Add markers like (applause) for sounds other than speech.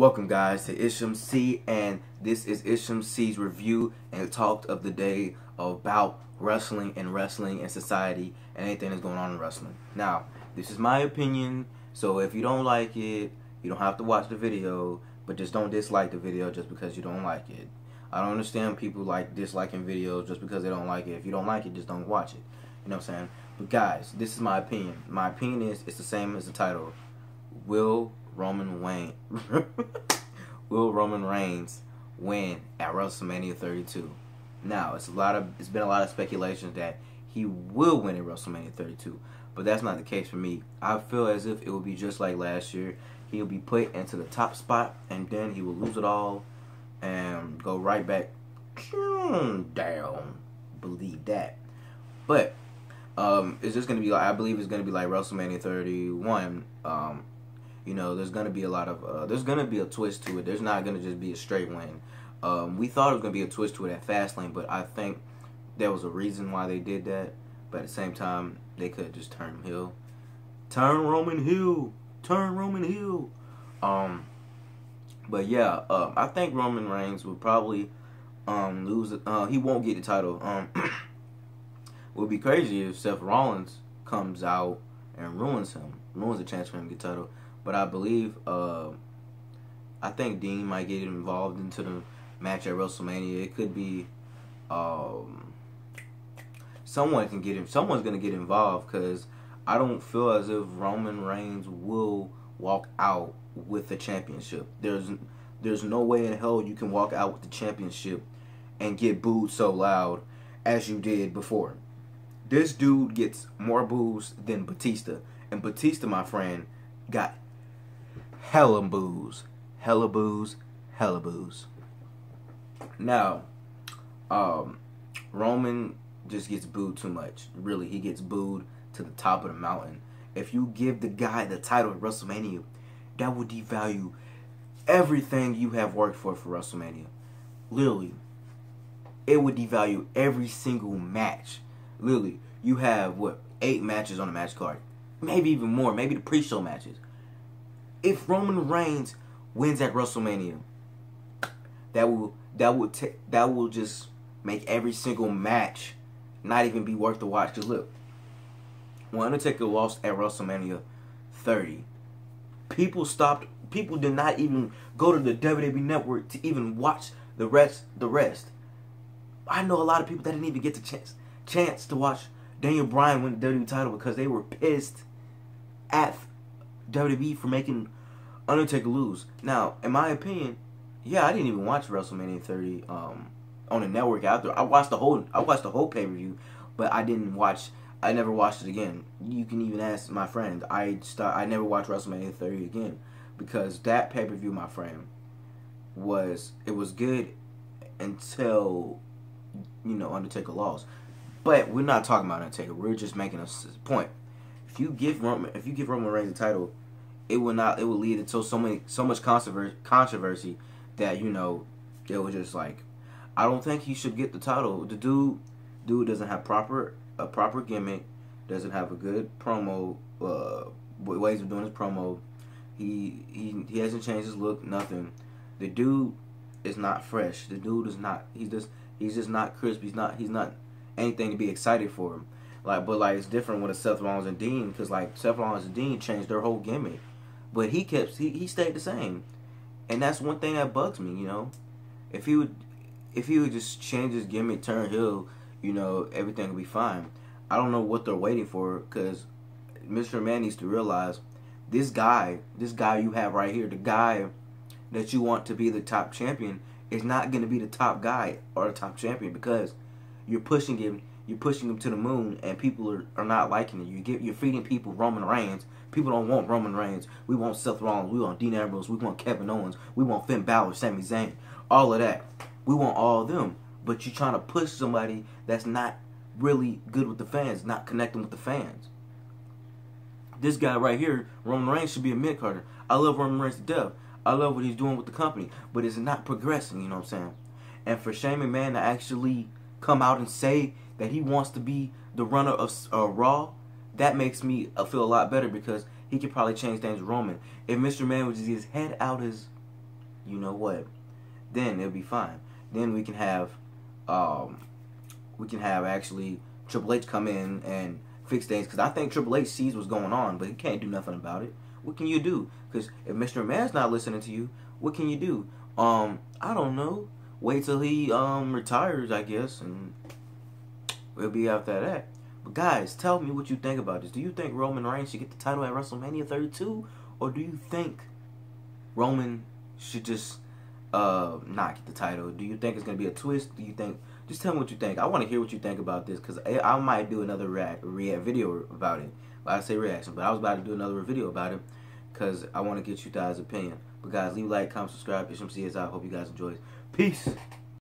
Welcome guys to Isham C and this is Isham C's review and talk of the day about wrestling and wrestling and society and anything that's going on in wrestling. Now, this is my opinion, so if you don't like it, you don't have to watch the video, but just don't dislike the video just because you don't like it. I don't understand people like disliking videos just because they don't like it. If you don't like it, just don't watch it. You know what I'm saying? But guys, this is my opinion. My opinion is it's the same as the title. Will Roman Wayne (laughs) Will Roman Reigns win at WrestleMania 32? Now, it's a lot of it's been a lot of speculation that he will win at WrestleMania 32, but that's not the case for me. I feel as if it will be just like last year. He'll be put into the top spot and then he will lose it all and go right back down. Believe that. But um, it's just gonna be like I believe it's gonna be like WrestleMania 31. Um, you know, there's gonna be a lot of uh, there's gonna be a twist to it. There's not gonna just be a straight win. Um, we thought it was gonna be a twist to it at Fastlane, but I think there was a reason why they did that. But at the same time, they could just turn him heel. Turn Roman heel. Turn Roman heel. Um, but yeah, uh, I think Roman Reigns will probably um, lose. Uh, he won't get the title. Um, (clears throat) would be crazy if Seth Rollins comes out and ruins him, ruins the chance for him to get title. But I believe, uh, I think Dean might get involved into the match at WrestleMania. It could be, um, someone can get him. Someone's gonna get involved because I don't feel as if Roman Reigns will walk out with the championship. There's there's no way in hell you can walk out with the championship and get booed so loud as you did before. This dude gets more boos than Batista. And Batista, my friend, got hella boos. Hella boos, hella boos. Now, um, Roman just gets booed too much. Really, he gets booed to the top of the mountain. If you give the guy the title at WrestleMania, that would devalue everything you have worked for for WrestleMania. Literally, it would devalue every single match. Literally, you have what eight matches on the match card, maybe even more. Maybe the pre-show matches. If Roman Reigns wins at WrestleMania, that will that will that will just make every single match not even be worth the watch. Cause look, when Undertaker lost at WrestleMania 30, people stopped. People did not even go to the WWE Network to even watch the rest. The rest. I know a lot of people that didn't even get the chance chance to watch Daniel Bryan win the WWE title because they were pissed at WWE for making Undertaker lose. Now, in my opinion, yeah, I didn't even watch WrestleMania 30 um, on the network after. I watched the whole I watched the whole pay per view, but I didn't watch. I never watched it again. You can even ask my friend. I start. I never watched WrestleMania 30 again because that pay per view, my friend, was it was good until you know Undertaker lost. But we're not talking about Undertaker. We're just making a point. If you give Roman, if you give Roman Reigns the title, it will not. It will lead to so many, so much controversy, controversy that you know, it was just like, I don't think he should get the title. The dude, dude doesn't have proper a proper gimmick, doesn't have a good promo, uh, ways of doing his promo. He he he hasn't changed his look, nothing. The dude is not fresh. The dude is not. He's just he's just not crisp. He's not he's not anything to be excited for him. Like, but like it's different with Seth Rollins and Dean because like Seth Rollins and Dean changed their whole gimmick, but he kept he, he stayed the same, and that's one thing that bugs me. You know, if he would if he would just change his gimmick, turn heel, you know, everything would be fine. I don't know what they're waiting for because Mr. McMahon needs to realize this guy, this guy you have right here, the guy that you want to be the top champion is not going to be the top guy or the top champion because you're pushing him, you're pushing him to the moon, and people are, are not liking it. You get you're feeding people Roman Reigns. People don't want Roman Reigns. We want Seth Rollins. We want Dean Ambrose. We want Kevin Owens. We want Finn Balor, Sami Zayn, all of that. We want all of them. But you're trying to push somebody that's not really good with the fans, not connecting with the fans. This guy right here, Roman Reigns, should be a mid carder. I love Roman Reigns to death. I love what he's doing with the company, but it's not progressing. You know what I'm saying? And for Shane McMahon to actually come out and say that he wants to be the runner of uh, Raw, that makes me uh, feel a lot better because he could probably change things with Roman. If Mr. McMahon would just get his head out his you know what? Then it'll be fine. Then we can have, um, we can have actually Triple H come in and fix things because I think Triple H sees what's going on, but he can't do nothing about it. What can you do? Because if Mr. McMahon's not listening to you, what can you do? Um, I don't know. Wait till he um retires, I guess, and we'll be after that. But guys, tell me what you think about this. Do you think Roman Reigns should get the title at WrestleMania 32, or do you think Roman should just uh not get the title? Do you think it's gonna be a twist? Do you think? Just tell me what you think. I want to hear what you think about this because I, I, might do another react, react video about it. Well, I say reaction, but I was about to do another video about it because I want to get you guys' opinion. But guys, leave a like, comment, subscribe. HMC is out. Hope you guys enjoy. Peace.